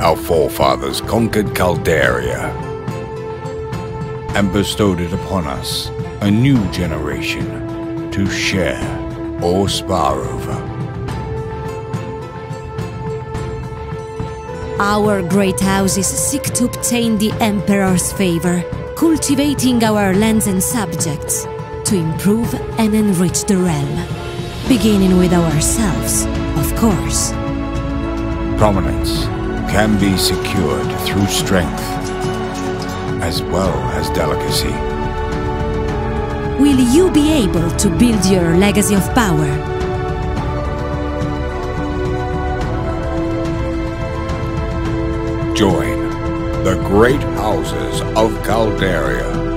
Our forefathers conquered Calderia and bestowed it upon us, a new generation, to share or spar over. Our great houses seek to obtain the Emperor's favor, cultivating our lands and subjects to improve and enrich the realm. Beginning with ourselves, of course. Prominence can be secured through strength as well as delicacy. Will you be able to build your legacy of power? Join the great houses of Calderia.